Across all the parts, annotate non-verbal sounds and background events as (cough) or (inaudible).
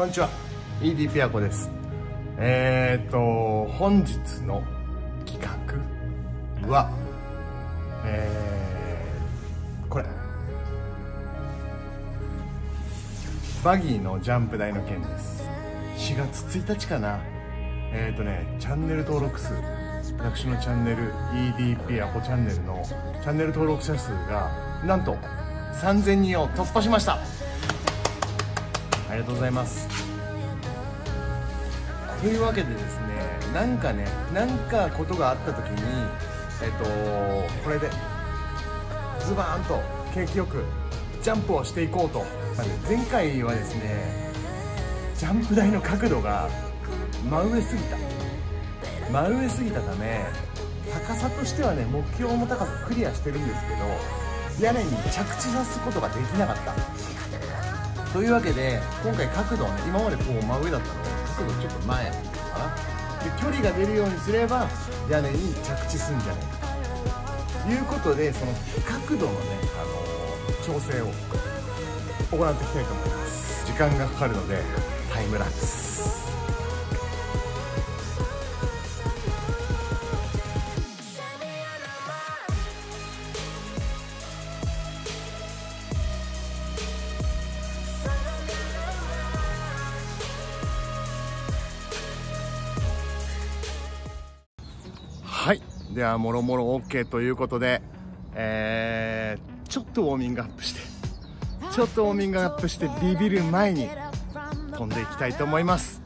こんにちは。ED ピアコです。えー、と本日の企画はえー、これ。バギーのジャンプ台の件です。4月1日かな。えー、とねチャンネル登録数。私のチャンネル EDP アコチャンネルのチャンネル登録者数がなんと3000人を突破しました。ありがとうございます。というわけでですねなんかねなんかことがあった時にえっとこれでズバーンと景気よくジャンプをしていこうと。前回はですねジャンプ台の角度が真上すぎた。真上すぎたため高さとしてはね目標の高さクリアしてるんですけど屋根に着地さすことができなかった。というわけで今回角度をね今までこう真上だったので角度ちょっと前かな。で距離が出るようにすれば屋根に着地するんじゃないか。ということでその角度のね、あのー、調整を行っていきたいと思います。時間がかかるのでタイムラプス。ではもろもろ OK ということでえー、ちょっとウォーミングアップしてちょっとウォーミングアップしてビビる前に飛んでいきたいと思います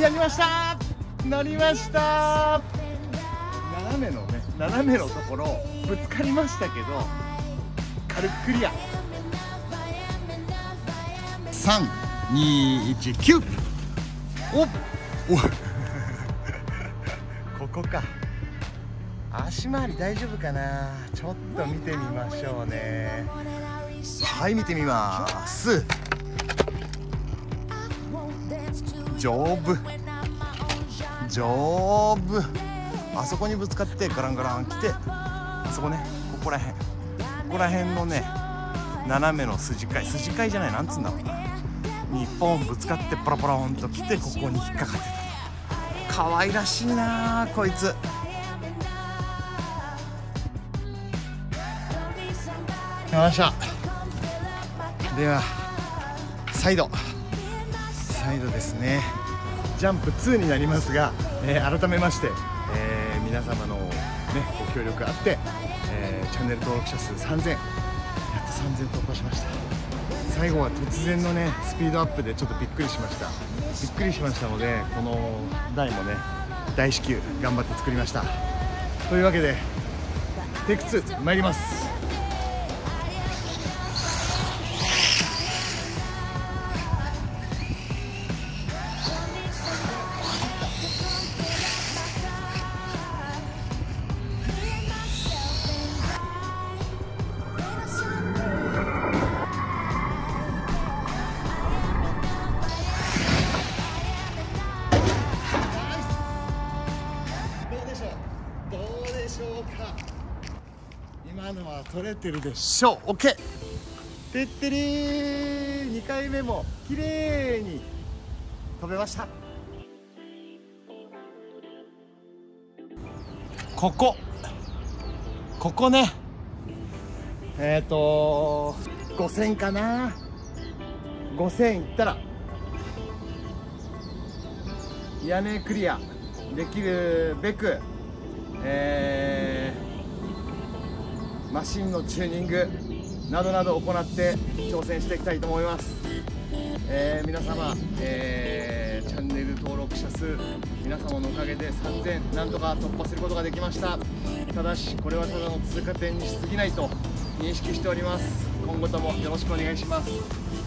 やりました。乗りました。斜めのね斜めのところぶつかりましたけど軽くクリア。3219おっ。お (laughs) ここか。足回り大丈夫かな。ちょっと見てみましょうね。はい見てみます丈夫。丈夫。あそこにぶつかってガランガラン来てあそこねここら辺ここら辺のね斜めの筋交い。筋交いじゃないなんつうんだろうな。にポンぶつかってポロポロンと来てここに引っかかってた。可愛らしいなこいつ。来ましたではサイドサイドですね。ジャンプ2になりますが、えー、改めまして、えー、皆様の、ね、ご協力あって、えー、チャンネル登録者数3000やっと3000突破しました。最後は突然のねスピードアップでちょっとびっくりしました。びっくりしましたのでこの台もね大至急頑張って作りました。というわけでテイク2参ります。今のは取れてるでしょう。OK てってりー。2回目も綺麗に飛べました。ここ。ここね。えっ、ー、と5000かな。5000いったら。屋根クリアできるべくえ、マシンのチューニングなどなど行って挑戦していきたいと思います、えー、皆様、えー、チャンネル登録者数皆様のおかげで3000なんとか突破することができました。ただしこれはただの通過点にしすぎないと認識しております。今後ともよろしくお願いします。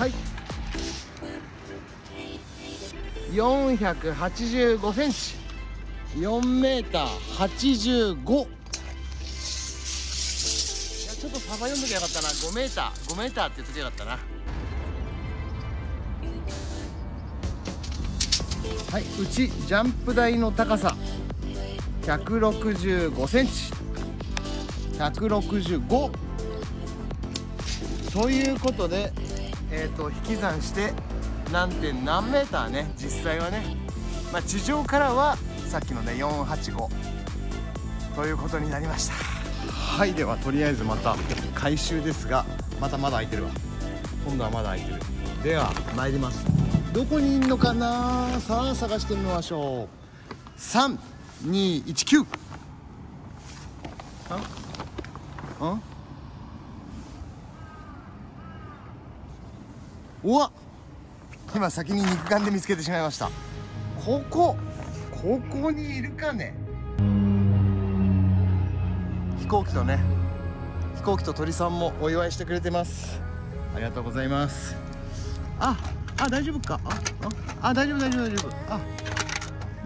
はい。485センチ。4メーター85いやちょっとサバ読んどきゃよかったな。5メーター5メーターって言っときゃよかったな。はいうちジャンプ台の高さ。165センチ。165ということでえーと、引き算して何点何メーターね実際はね、まあ、地上からはさっきのね485ということになりました。はいではとりあえずまた回収ですがまたまだ空いてるわ。今度はまだ空いてる。では参ります。どこにいんのかな？さあ探してみましょう。3219あん？うわ今先に肉眼で見つけてしまいました。ここここにいるかね？飛行機とね飛行機と鳥さんもお祝いしてくれてます。ありがとうございます。ああ大丈夫か？あああ大丈夫大丈夫大丈夫。あ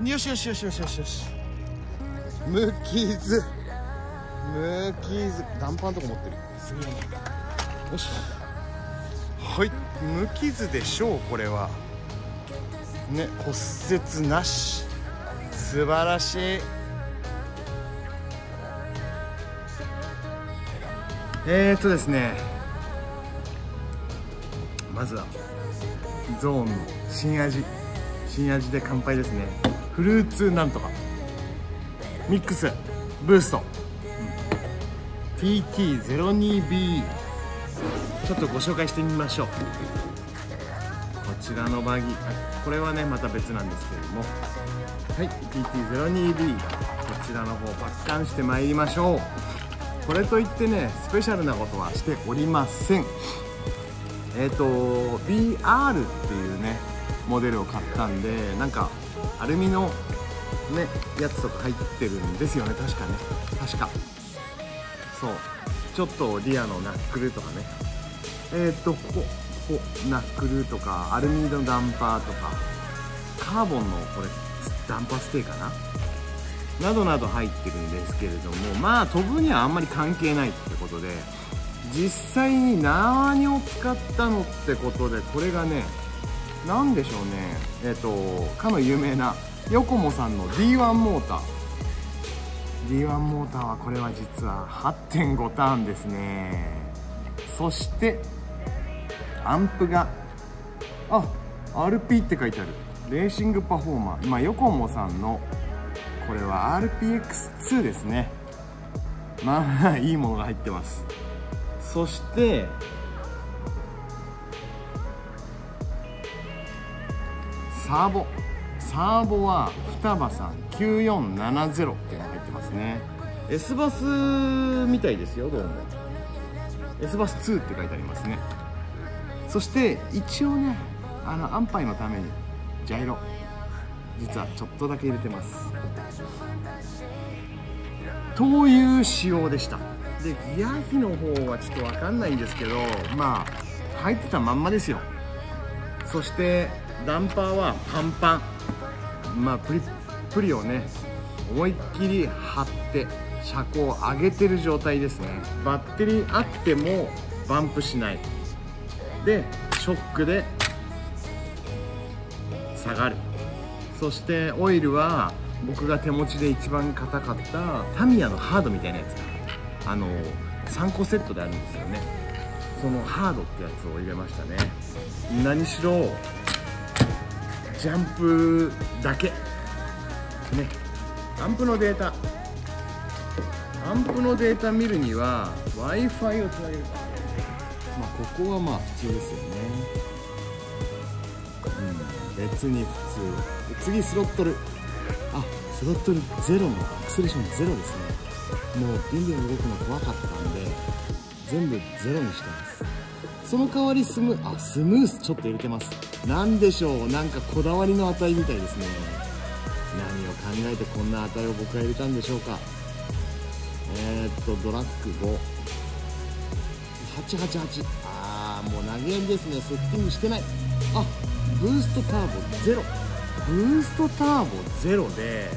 よしよしよしよしよしよし。無傷。無傷。ダンパンとか持ってる。すげえ。よし。はい無傷でしょうこれは。ね骨折なし。素晴らしい。えーとですね。まずはゾーンの新味。新味で乾杯ですね。フルーツなんとか。ミックスブースト、うん、TT02B ちょっとご紹介してみましょう。こちらのバギー。これはねまた別なんですけれども。はい PT02B こちらの方バッカンしてまいりましょう。これといってねスペシャルなことはしておりません。えっ、ー、と BR っていうねモデルを買ったんでなんかアルミのねやつとか入ってるんですよね。確かね。確か。そう。ちょっとリアのナックルとかね。えっ、ー、とここナックルとかアルミのダンパーとかカーボンのこれダンパーステーかな？などなど入ってるんですけれどもまあ飛ぶにはあんまり関係ないってことで実際に何を使ったのってことでこれがね何でしょうねえっ、ー、とかの有名なヨコモさんの D1 モーター。D1 モーターはこれは実は8.5ターンですね。そしてアンプがあ RP って書いてある。レーシングパフォーマー。今ヨコモさんのこれは RPX2 ですね。まあまあ (laughs) いいものが入ってます。そしてサーボサーボは双葉さん。9470っていうのが入ってますね。S バスみたいですよどうも。S バス2って書いてありますね。そして一応ねあの安牌のためにジャイロ実はちょっとだけ入れてます。という仕様でした。でギア比の方はちょっと分かんないんですけどまあ入ってたまんまですよ。そしてダンパーはパンパン。まあプリップリをね思いっきり張って車高を上げてる状態ですね。バッテリーあってもバンプしない。でショックで下がる。そしてオイルは僕が手持ちで一番硬かったタミヤのハードみたいなやつあの3個セットであるんですよね。そのハードってやつを入れましたね。何しろジャンプだけ。ね。アンプのデータ。アンプのデータ見るには w i f i をつなげる。まあここはまあ普通ですよね。うん別に普通。次スロットル。あスロットルゼロのアクセレーションゼロですね。もうビンビン動くの怖かったんで全部ゼロにしてます。その代わりスムあスムースちょっと入れてます。何でしょう。なんかこだわりの値みたいですね。何を考えてこんな値を僕は入れたんでしょうか。えー、っとドラッグ5 888ああもう投げやりですね。セッティングしてない。あブーストターボゼロ。ブーストターボゼロで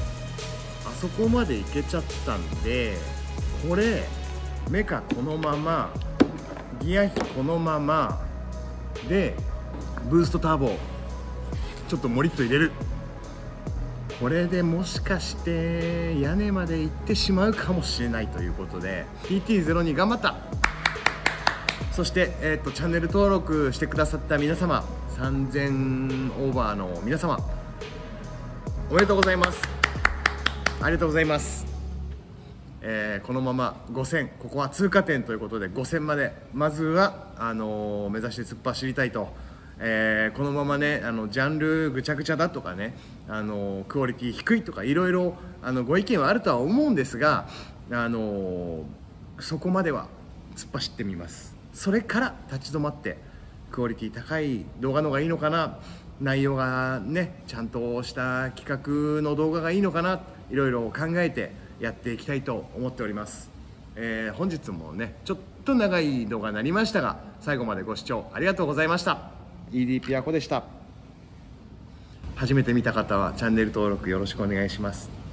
あそこまでいけちゃったんでこれメカこのままギア比このままでブーストターボちょっともりっと入れる。これでもしかして屋根まで行ってしまうかもしれないということで PT02 頑張った。そして、えー、とチャンネル登録してくださった皆様3000オーバーの皆様おめでとうございます。ありがとうございます、えーこのまま5000ここは通過点ということで5000までまずはあのー目指して突っ走りたいと、えーこのままねあのジャンルぐちゃぐちゃだとかねあのクオリティ低いとかいろいろご意見はあるとは思うんですがあのそこまでは突っ走ってみます。それから立ち止まってクオリティ高い動画の方がいいのかな内容がねちゃんとした企画の動画がいいのかないろいろ考えてやっていきたいと思っております、えー本日もねちょっと長い動画になりましたが最後までご視聴ありがとうございました。ED ピアコでした。初めて見た方はチャンネル登録よろしくお願いします。